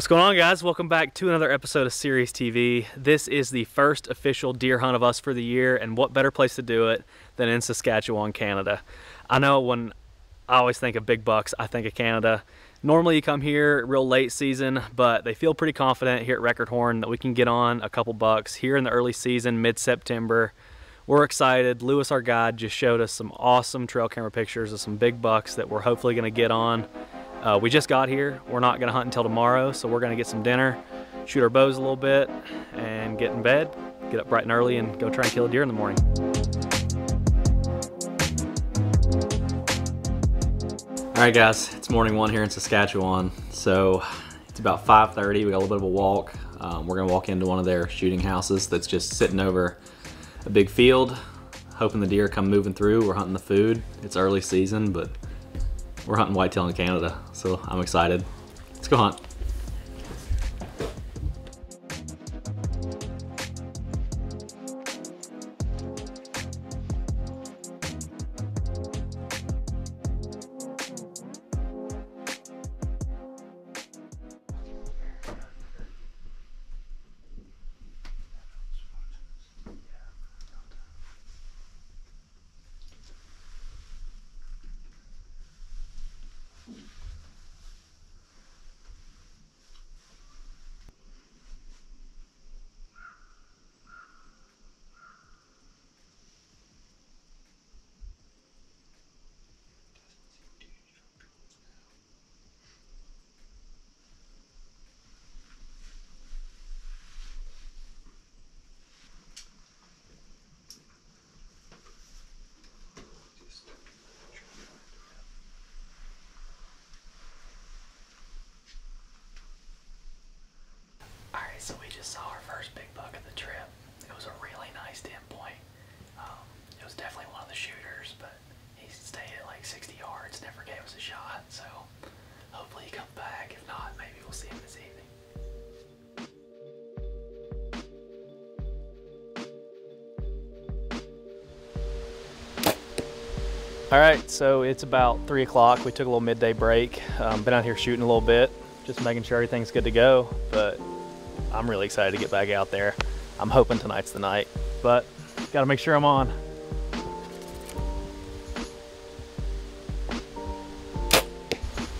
What's going on guys? Welcome back to another episode of Sirius TV. This is the first official deer hunt of us for the year and what better place to do it than in Saskatchewan, Canada. I know when I always think of big bucks, I think of Canada. Normally you come here real late season, but they feel pretty confident here at Record Horn that we can get on a couple bucks here in the early season, mid-September. We're excited. Lewis, our guide, just showed us some awesome trail camera pictures of some big bucks that we're hopefully gonna get on. Uh, we just got here. We're not gonna hunt until tomorrow, so we're gonna get some dinner, shoot our bows a little bit, and get in bed, get up bright and early, and go try and kill a deer in the morning. All right, guys, it's morning one here in Saskatchewan. So it's about 5.30, we got a little bit of a walk. Um, we're gonna walk into one of their shooting houses that's just sitting over a big field, hoping the deer come moving through. We're hunting the food. It's early season, but we're hunting whitetail in Canada, so I'm excited. Let's go hunt. So we just saw our first big buck of the trip. It was a really nice 10 point. Um, it was definitely one of the shooters, but he stayed at like 60 yards, never gave us a shot, so hopefully he comes back. If not, maybe we'll see him this evening. All right, so it's about three o'clock. We took a little midday break. Um, been out here shooting a little bit, just making sure everything's good to go. But I'm really excited to get back out there. I'm hoping tonight's the night, but gotta make sure I'm on.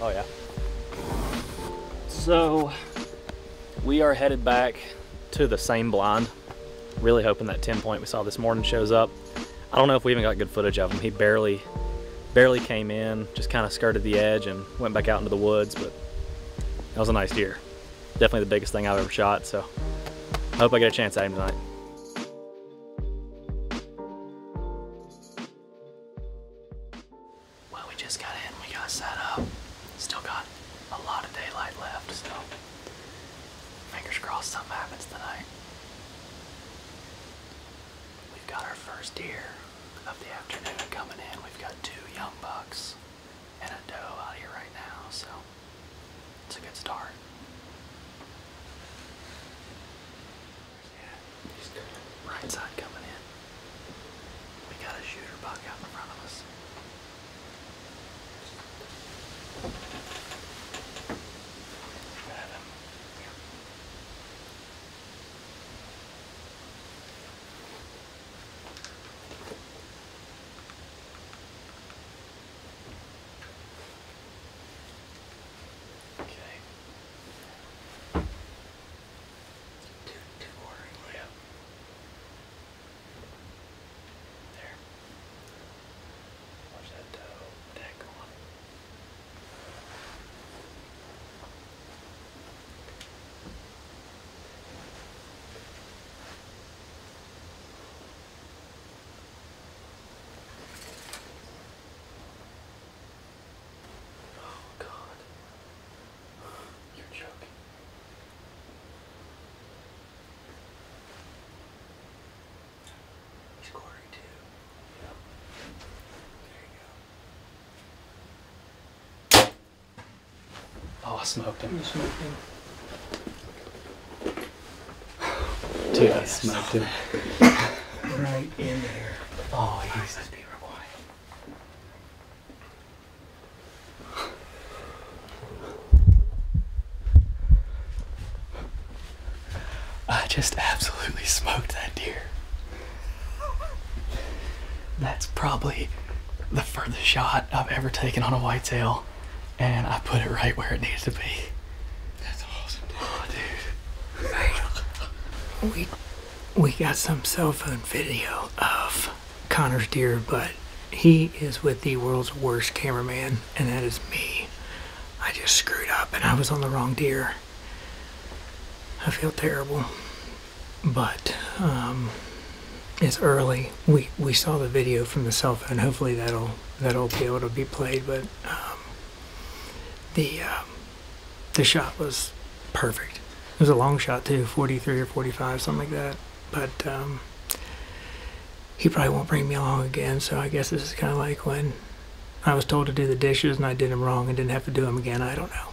Oh yeah. So we are headed back to the same blind. Really hoping that 10 point we saw this morning shows up. I don't know if we even got good footage of him. He barely, barely came in, just kind of skirted the edge and went back out into the woods, but that was a nice deer. Definitely the biggest thing I've ever shot, so I hope I get a chance at him tonight. Well, we just got in, we got set up. Still got a lot of daylight left, so fingers crossed something happens tonight. We've got our first deer of the afternoon coming in. We've got two young bucks and a doe out here right now, so it's a good start. Right side coming in. We got a shooter buck out in front of us. Got him. Okay. Two, two ordering, yeah. There. Watch that toe. Tag on. Oh God. You're joking. He's quartering to. Yep. There you go. Oh, I smoked him. You smoked him. Dude, I smoked him. Right in there. Oh, he's just be real quiet. just absolutely smoked that deer. That's probably the furthest shot I've ever taken on a whitetail, and I put it right where it needed to be. That's awesome. Oh, dude. We we got some cell phone video of Connor's deer, but he is with the world's worst cameraman, and that is me. I just screwed up and I was on the wrong deer. I feel terrible. But um, it's early. We we saw the video from the cell phone. Hopefully that'll that'll be able to be played. But um, the uh, the shot was perfect. It was a long shot too, 43 or 45, something like that. But um, he probably won't bring me along again. So I guess this is kind of like when I was told to do the dishes and I did them wrong and didn't have to do them again. I don't know.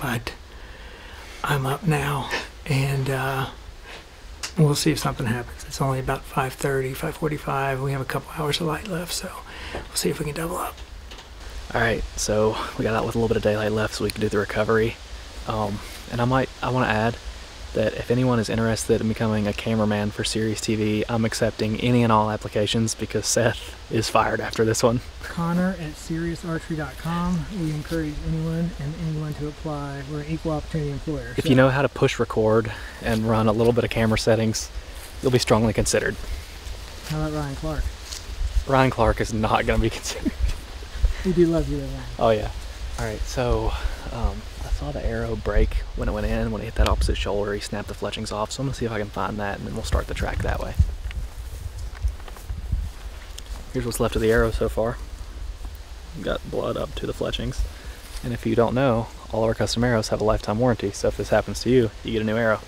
But I'm up now and uh, we'll see if something happens. It's only about 5.30, 5.45. We have a couple hours of light left, so we'll see if we can double up. All right, so we got out with a little bit of daylight left, so we can do the recovery. Um, and I might, I want to add that if anyone is interested in becoming a cameraman for Sirius TV, I'm accepting any and all applications because Seth is fired after this one. Connor at SiriusArchery.com. We encourage anyone and anyone to apply. We're an equal opportunity employer. If you know how to push record and run a little bit of camera settings, you'll be strongly considered. How about Ryan Clark? Ryan Clark is not going to be considered. We do love you, though. Oh yeah. All right, so um, I saw the arrow break when it went in. When it hit that opposite shoulder, he snapped the fletchings off. So I'm gonna see if I can find that, and then we'll start the track that way. Here's what's left of the arrow so far. Got blood up to the fletchings. And if you don't know, all of our custom arrows have a lifetime warranty. So if this happens to you, you get a new arrow.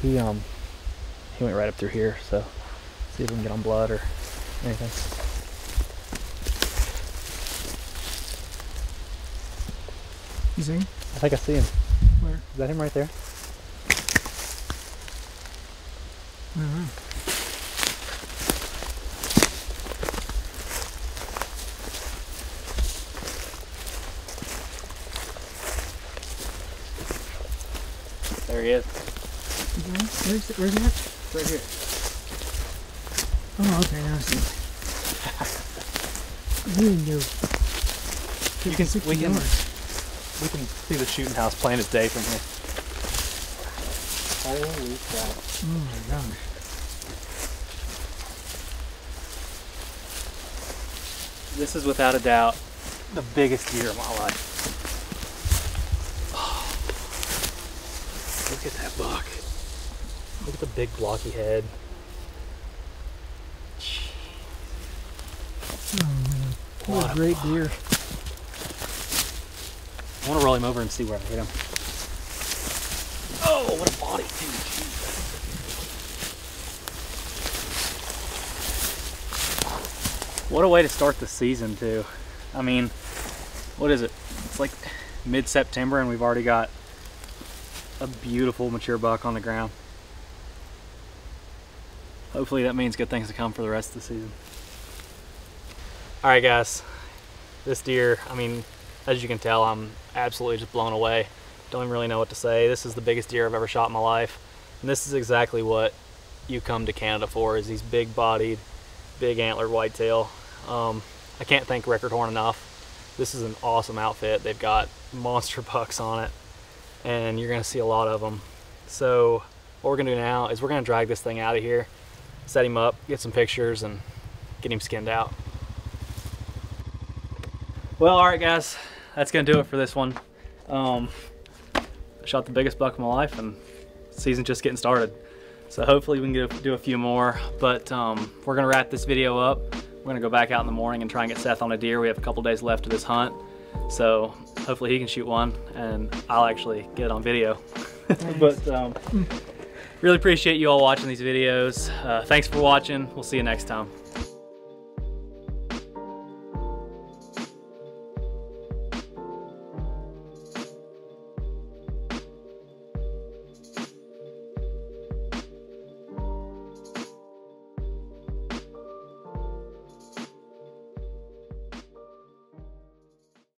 He um he went right up through here. So see if we can get on blood or anything. You see? I think I see him. Where? Is that him right there? I don't know. There he is. You? Where's, it, where's it? Right here. Oh, okay, now I see. You didn't You can- 50 we can- yards. We can see the shooting house plain as day from here. Holy crap. Oh my gosh. This is without a doubt the biggest deer of my life. Look at that buck. Look at the big blocky head. Oh man. What What a a great deer. I want to roll him over and see where I hit him. Oh, what a body, dude. What a way to start the season, too. I mean, what is it? It's like mid-September and we've already got a beautiful mature buck on the ground. Hopefully that means good things to come for the rest of the season. All right, guys. This deer, I mean, as you can tell, I'm absolutely just blown away. Don't even really know what to say. This is the biggest deer I've ever shot in my life. And this is exactly what you come to Canada for, is these big bodied, big antlered whitetail. Um, I can't thank Record Horn enough. This is an awesome outfit. They've got monster bucks on it and you're gonna see a lot of them. So what we're gonna do now is we're gonna drag this thing out of here, set him up, get some pictures and get him skinned out. Well, all right, guys, that's gonna do it for this one. Um, I shot the biggest buck of my life, and season's just getting started. So hopefully we can get, do a few more. But um, we're gonna wrap this video up. We're gonna go back out in the morning and try and get Seth on a deer. We have a couple days left of this hunt, so hopefully he can shoot one, and I'll actually get it on video. but um, really appreciate you all watching these videos. Uh, thanks for watching. We'll see you next time.